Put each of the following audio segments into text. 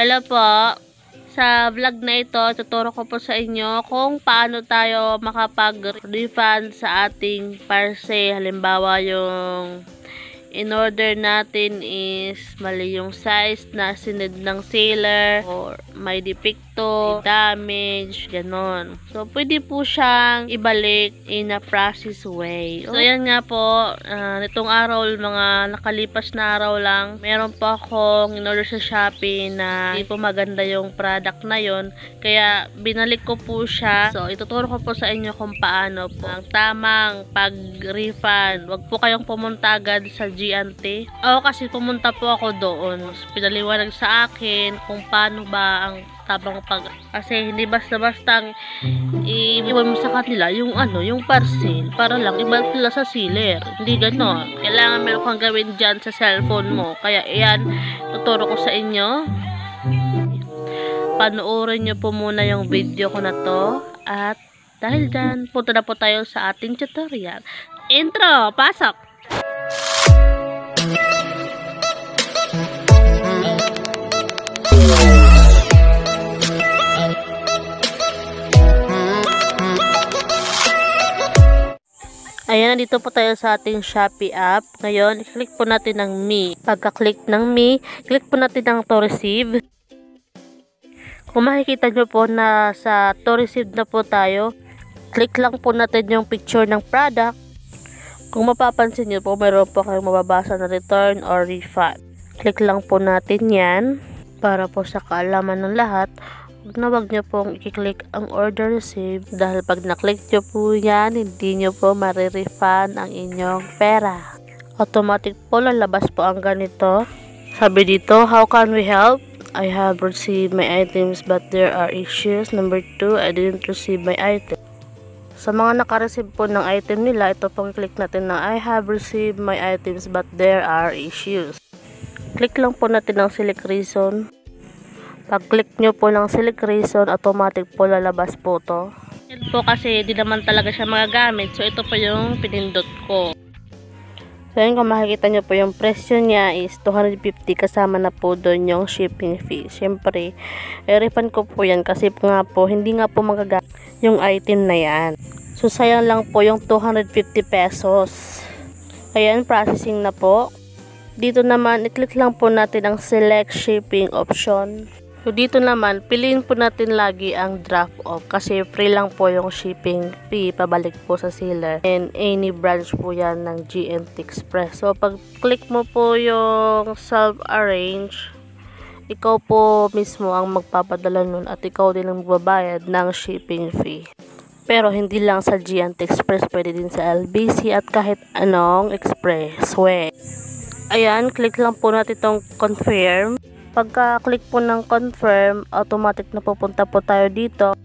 Hello po. Sa vlog na ito, tuturo ko po sa inyo kung paano tayo makapag-refund sa ating parcel. Halimbawa, yung in order natin is mali yung size na sinid ng seller or may depekto, damage, ganon. So, pwede po siyang ibalik in a process way. So, yan nga po, uh, nitong araw, mga nakalipas na araw lang, meron po akong in order sa Shopee na hindi po maganda yung product na yon Kaya, binalik ko po siya. So, ituturo ko po sa inyo kung paano po ang tamang pag-refund. Huwag po kayong pumunta agad sa GNT. Ako kasi pumunta po ako doon. Pinaliwanag sa akin kung paano ba ang tamang pag kasi hindi basta-basta iiwan mo sa kanila yung ano, yung parcel para lang ibalik nila sa sealer. Hindi gano'n. Kailangan meron kang gawin dyan sa cellphone mo. Kaya iyan, tuturo ko sa inyo. Panoorin nyo po muna yung video ko na to. At dahil dyan, punta na po tayo sa ating tutorial. Intro! Pasok! Ayan, nandito po tayo sa ating Shopee app. Ngayon, click po natin ng Me. Pagka-click ng Me, click po natin ng To Receive. Kung makikita nyo po na sa To Receive na po tayo, click lang po natin yung picture ng product. Kung mapapansin nyo po, mayroon po kayong mababasa na return or refund. Click lang po natin yan para po sa kaalaman ng lahat Huwag na wag nyo pong i-click ang order receive dahil pag na-click nyo po yan, hindi nyo po marirefund ang inyong pera. Automatic po lalabas po ang ganito. Sabi dito, how can we help? I have received my items but there are issues. Number 2, I didn't receive my item. Sa mga naka-receive po ng item nila, ito pong click natin na I have received my items but there are issues. Click lang po natin ang select reason. Pag-click nyo po ng select reason, automatic po lalabas po to. Yan po kasi di naman talaga siya magagamit. So, ito po yung pinindot ko. So, yun kung makikita nyo po yung presyo niya is 250 kasama na po doon yung shipping fee. Siyempre, i-refund ko po yan kasi nga po, hindi nga po magagamit yung item na yan. So, sayang lang po yung 250 pesos. Ayan, processing na po. Dito naman, i-click lang po natin ang select shipping option. So, dito naman, piliin po natin lagi ang drop off kasi free lang po yung shipping fee pabalik po sa seller. And any branch po yan ng GNT Express. So, pag click mo po yung self-arrange, ikaw po mismo ang magpapadala nun at ikaw din ang magbabayad ng shipping fee. Pero hindi lang sa GNT Express, pwede din sa LBC at kahit anong expressway. Ayan, click lang po natin itong confirm. Pagka-click po ng confirm, automatic na pupunta po tayo dito.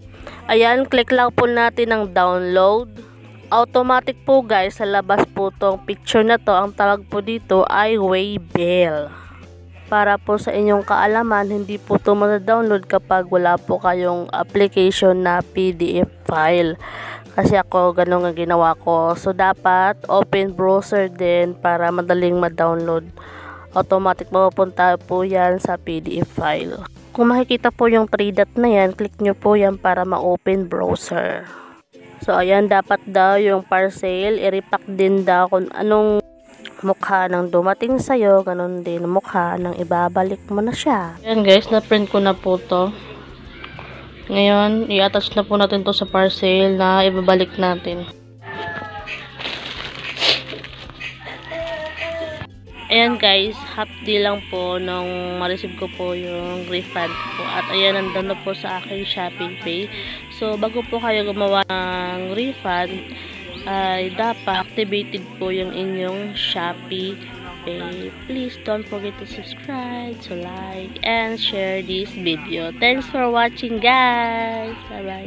Ayan, click lang po natin ng download. Automatic po guys, sa labas po tong picture na to, ang tawag po dito ay Waybill. Para po sa inyong kaalaman, hindi po ito download kapag wala po kayong application na PDF file. Kasi ako, ganun ang ginawa ko. So, dapat open browser din para madaling ma-download automatic mapupunta po yan sa PDF file. Kung makikita po yung 3 dot na yan, click nyo po yan para ma-open browser. So, ayan, dapat daw yung parcel, i-repack din daw kung anong mukha ng dumating sa'yo, ganun din mukha ng ibabalik mo na siya. Ayan guys, na-print ko na po to. Ngayon, i-attach na po natin to sa parcel na ibabalik natin. Ayan guys, half day lang po nung ma-receive ko po yung refund po. At ayan, nandun na po sa aking shopping pay. So, bago po kayo gumawa ng refund, ay dapat activated po yung inyong Shopee Pay. Please don't forget to subscribe, to like, and share this video. Thanks for watching guys! Bye-bye!